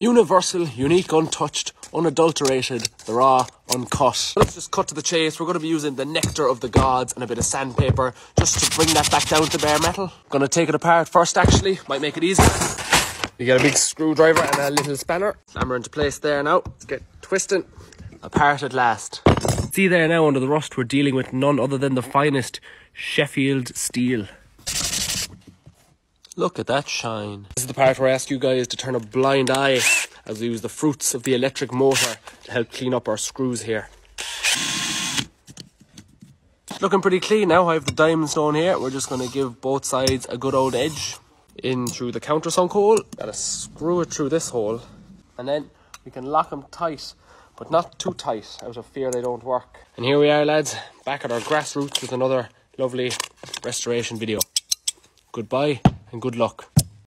Universal, unique, untouched, unadulterated, the raw, uncut. Let's just cut to the chase. We're going to be using the nectar of the gods and a bit of sandpaper just to bring that back down to bare metal. Gonna take it apart first actually, might make it easier. You get a big screwdriver and a little spanner. Hammer into place there now. Let's get twisting. Apart at last. See there now under the rust we're dealing with none other than the finest Sheffield steel. Look at that shine. This is the part where I ask you guys to turn a blind eye as we use the fruits of the electric motor to help clean up our screws here. Looking pretty clean now. I have the diamond stone here. We're just going to give both sides a good old edge in through the countersunk hole. Gotta screw it through this hole. And then we can lock them tight, but not too tight out of fear they don't work. And here we are lads, back at our grassroots with another lovely restoration video. Goodbye and good luck.